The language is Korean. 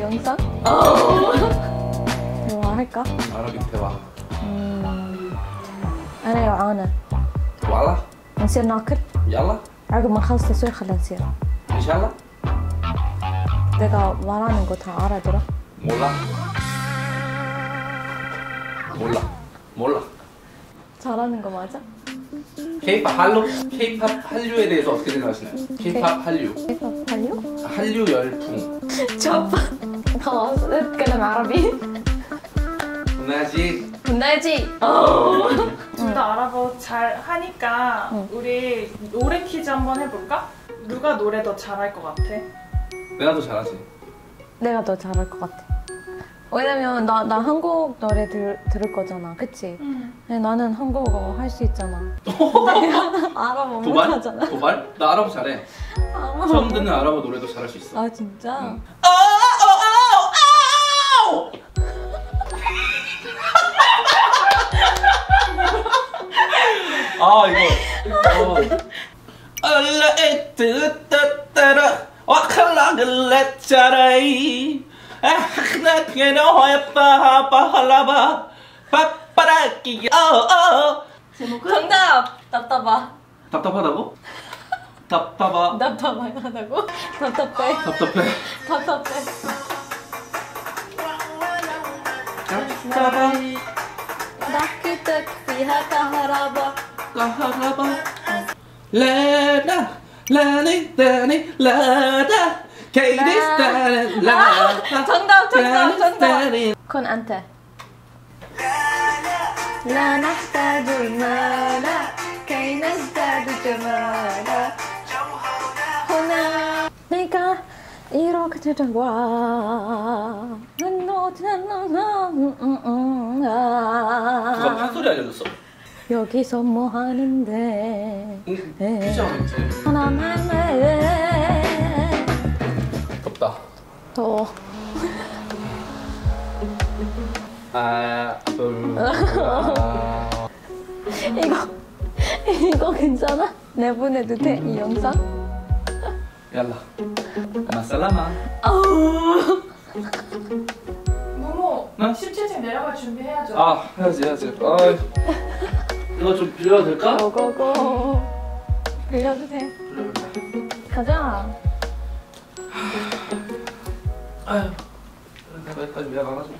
영상? 대화할까? عربي تبع مم. أنا جوعانة والله نصير ناكل يلا عقب ما نخلص تصوير خلينا نصير ان شاء الله 내가 말하는 거 다 알아들어? 몰라 몰라 몰라 잘하는 거 맞아? K-pop 한류 K-pop 한류에 대해서 어떻게 생각하시나요? K-pop 한류 K-pop 한류? 한류 열풍 좋아 خلاص نتكلم عربي 문화지 분나지 둘 다 알아보 잘 하니까 응. 우리 노래 퀴즈 한번 해볼까? 누가 노래 더 잘할 것 같아? 내가 더 잘하지 내가 더 잘할 것 같아 왜냐면 나, 나 한국 노래 들, 들을 거잖아 그치? 응. 근데 나는 한국어 할 수 있잖아 알아보면 도발? 도발? 나 아랍어 잘해 아, 처음 듣는 아랍어 노래도 잘할 수 있어 아 진짜? 응. 아 이거 얼라 에 뜨따따라 와칼라글 렛자라이 아 나 그냥 화야빠 빠할라바 빠빠라끼 어어 제목은? 정답! 답답아. 답답하다고? 답답아. 답답하다고? 답답해. 답답해. 답답해. 답답아 나키딱 피하 까하라바 까하라바 라나 라니 라니 라다. 케이디스타는 라 정답 정답 정답 كن أنت لا نحتاج المال كي نزداد جمالا هنا 내가 이렇게 되와 누가 판소리 알려줬어? 여기서 뭐 하는데 응 퀴즈 하고 있지 하나만 해 덥다 더워 아 이거 이거 괜찮아? 내보내도 돼? 이 영상? 얄라 마살라마 모모 응? 17층 내려갈 준비해야죠. 아 해야지 해야지 아 이거 좀 빌려도 될까? 고고고 빌려도 돼 가자 아유. 내가 여기까지 미안해가지고